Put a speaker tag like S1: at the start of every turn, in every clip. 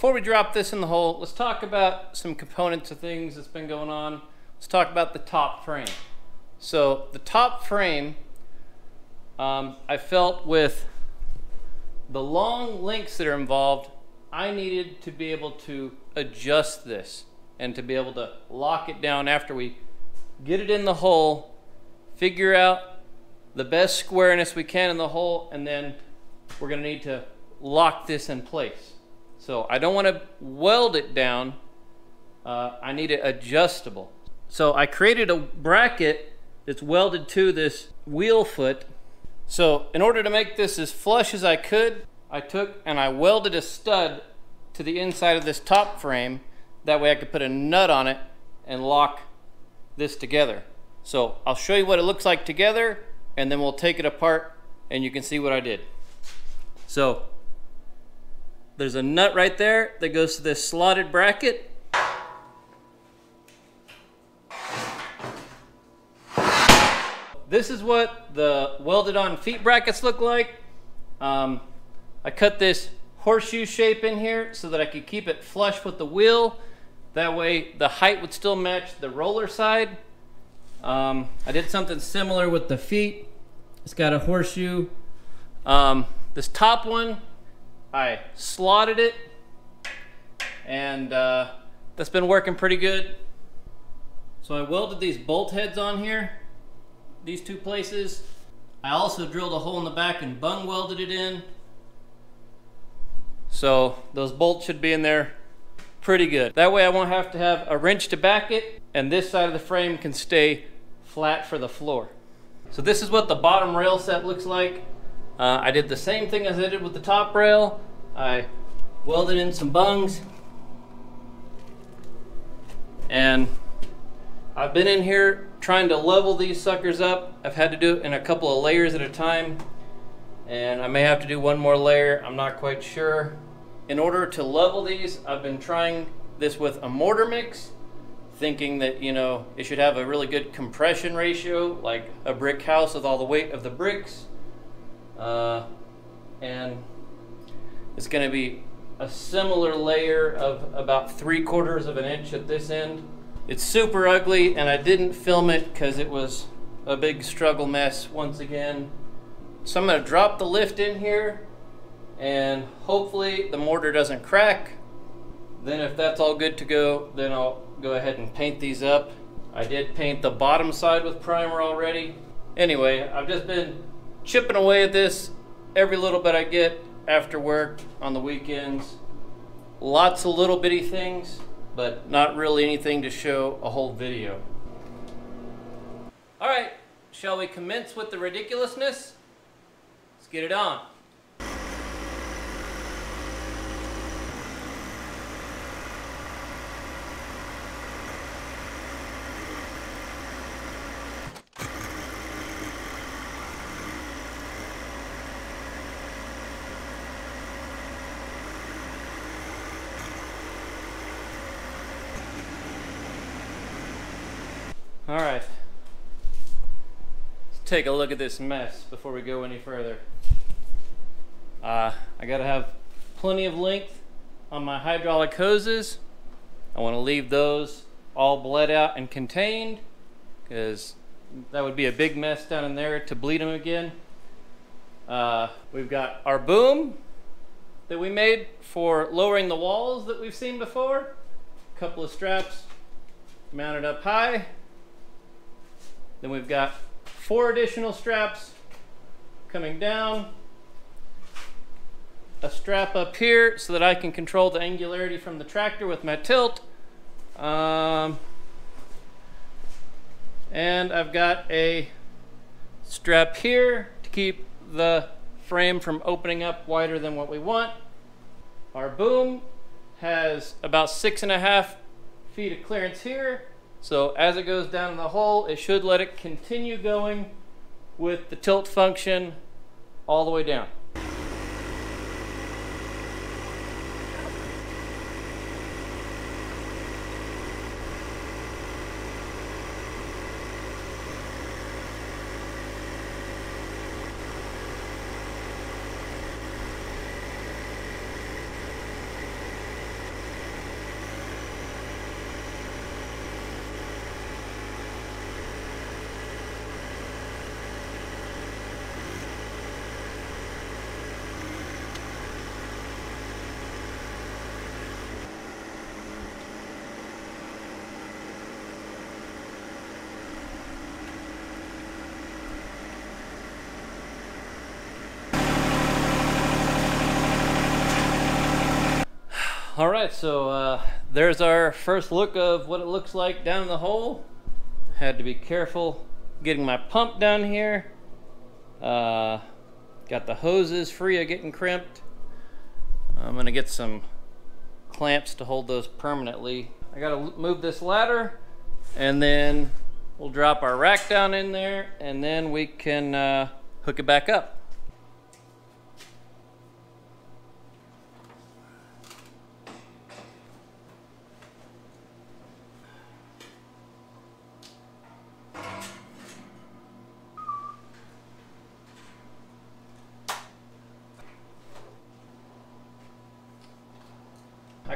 S1: before we drop this in the hole, let's talk about some components of things that's been going on. Let's talk about the top frame. So the top frame, um, I felt with the long links that are involved, I needed to be able to adjust this and to be able to lock it down after we get it in the hole, figure out the best squareness we can in the hole, and then we're gonna need to lock this in place. So I don't wanna weld it down, uh, I need it adjustable. So I created a bracket that's welded to this wheel foot. So in order to make this as flush as I could, I took and I welded a stud to the inside of this top frame. That way I could put a nut on it and lock this together. So I'll show you what it looks like together and then we'll take it apart and you can see what I did. So there's a nut right there that goes to this slotted bracket. This is what the welded on feet brackets look like. Um, I cut this horseshoe shape in here so that I could keep it flush with the wheel. That way the height would still match the roller side. Um, I did something similar with the feet. It's got a horseshoe. Um, this top one, I slotted it and uh, that's been working pretty good. So I welded these bolt heads on here, these two places. I also drilled a hole in the back and bung welded it in. So those bolts should be in there pretty good. That way I won't have to have a wrench to back it and this side of the frame can stay flat for the floor. So this is what the bottom rail set looks like. Uh, I did the same thing as I did with the top rail. I welded in some bungs and I've been in here trying to level these suckers up. I've had to do it in a couple of layers at a time and I may have to do one more layer. I'm not quite sure. In order to level these, I've been trying this with a mortar mix, thinking that, you know, it should have a really good compression ratio, like a brick house with all the weight of the bricks. Uh, and it's going to be a similar layer of about three quarters of an inch at this end. It's super ugly, and I didn't film it because it was a big struggle mess once again. So I'm going to drop the lift in here and hopefully the mortar doesn't crack. Then if that's all good to go, then I'll go ahead and paint these up. I did paint the bottom side with primer already. Anyway, I've just been chipping away at this every little bit I get after work on the weekends. Lots of little bitty things, but not really anything to show a whole video. All right, shall we commence with the ridiculousness? Let's get it on. All right. Let's take a look at this mess before we go any further. Uh, I gotta have plenty of length on my hydraulic hoses. I wanna leave those all bled out and contained because that would be a big mess down in there to bleed them again. Uh, we've got our boom that we made for lowering the walls that we've seen before. A couple of straps mounted up high. Then we've got four additional straps coming down. A strap up here so that I can control the angularity from the tractor with my tilt. Um, and I've got a strap here to keep the frame from opening up wider than what we want. Our boom has about six and a half feet of clearance here so as it goes down the hole, it should let it continue going with the tilt function all the way down. All right, so uh, there's our first look of what it looks like down the hole. Had to be careful getting my pump down here. Uh, got the hoses free of getting crimped. I'm gonna get some clamps to hold those permanently. I gotta move this ladder and then we'll drop our rack down in there and then we can uh, hook it back up.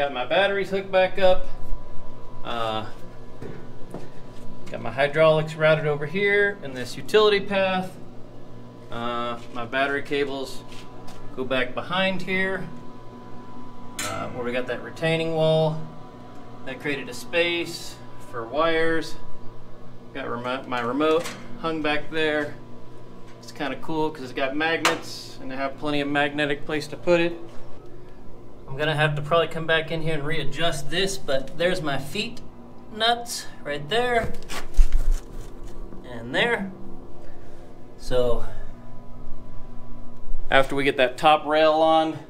S1: Got my batteries hooked back up. Uh, got my hydraulics routed over here in this utility path. Uh, my battery cables go back behind here uh, where we got that retaining wall. That created a space for wires. Got remote, my remote hung back there. It's kind of cool because it's got magnets and I have plenty of magnetic place to put it. I'm gonna have to probably come back in here and readjust this, but there's my feet nuts right there and there. So after we get that top rail on,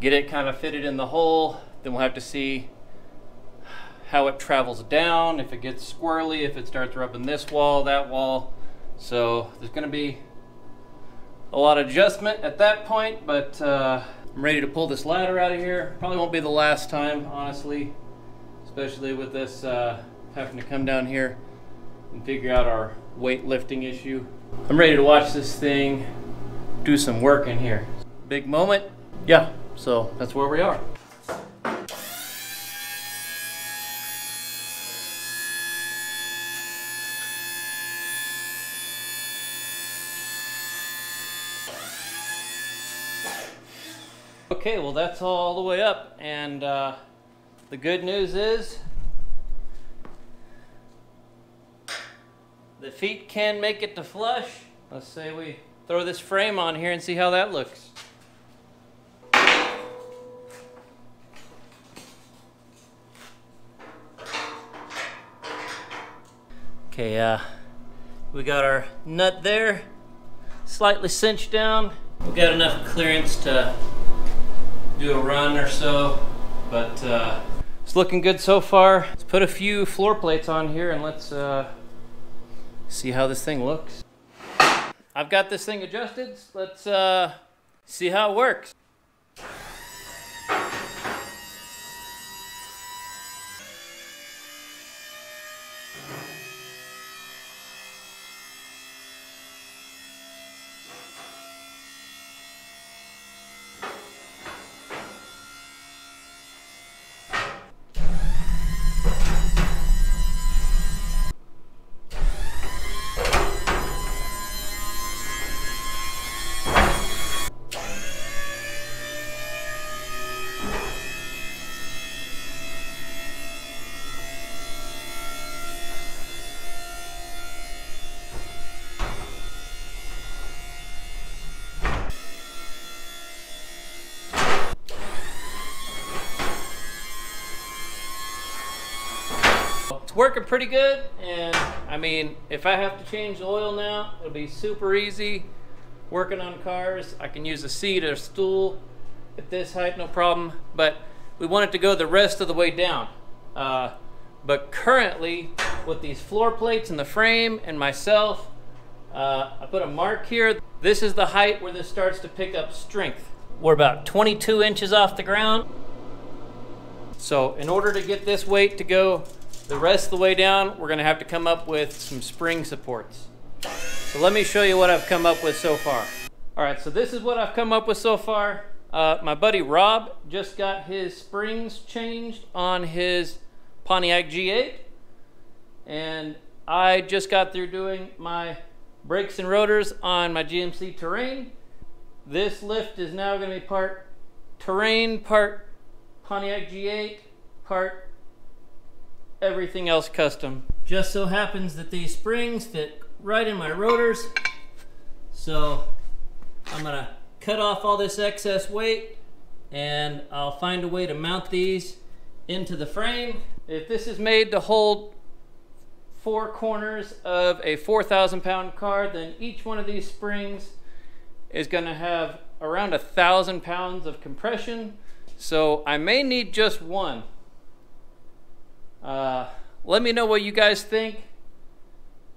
S1: get it kind of fitted in the hole, then we'll have to see how it travels down, if it gets squirrely, if it starts rubbing this wall, that wall. So there's gonna be a lot of adjustment at that point, but uh, I'm ready to pull this ladder out of here. Probably won't be the last time, honestly, especially with this uh, having to come down here and figure out our weight lifting issue. I'm ready to watch this thing do some work in here. Big moment. Yeah, so that's where we are. Okay, well that's all the way up, and uh, the good news is the feet can make it to flush. Let's say we throw this frame on here and see how that looks. Okay, uh, we got our nut there, slightly cinched down. We've got enough clearance to do a run or so, but uh, it's looking good so far. Let's put a few floor plates on here and let's uh, see how this thing looks. I've got this thing adjusted. Let's uh, see how it works. It's working pretty good, and I mean, if I have to change the oil now, it'll be super easy. Working on cars, I can use a seat or a stool at this height, no problem. But we want it to go the rest of the way down. Uh, but currently, with these floor plates and the frame and myself, uh, I put a mark here. This is the height where this starts to pick up strength. We're about 22 inches off the ground. So in order to get this weight to go the rest of the way down, we're gonna have to come up with some spring supports. So let me show you what I've come up with so far. All right, so this is what I've come up with so far. Uh, my buddy Rob just got his springs changed on his Pontiac G8. And I just got through doing my brakes and rotors on my GMC Terrain. This lift is now gonna be part Terrain, part Pontiac G8, part everything else custom. Just so happens that these springs fit right in my rotors. So I'm gonna cut off all this excess weight and I'll find a way to mount these into the frame. If this is made to hold four corners of a 4,000 pound car, then each one of these springs is going to have around a thousand pounds of compression. So I may need just one. Uh, let me know what you guys think.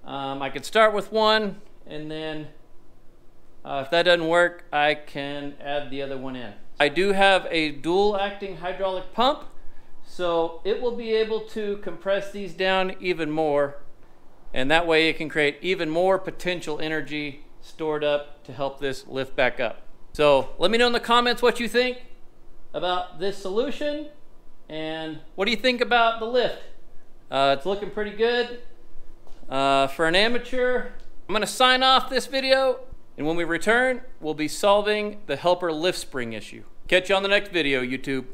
S1: Um, I could start with one and then uh, if that doesn't work, I can add the other one in. I do have a dual acting hydraulic pump, so it will be able to compress these down even more, and that way it can create even more potential energy stored up to help this lift back up. So let me know in the comments what you think about this solution, and what do you think about the lift? Uh, it's looking pretty good. Uh, for an amateur, I'm gonna sign off this video and when we return, we'll be solving the helper lift spring issue. Catch you on the next video, YouTube.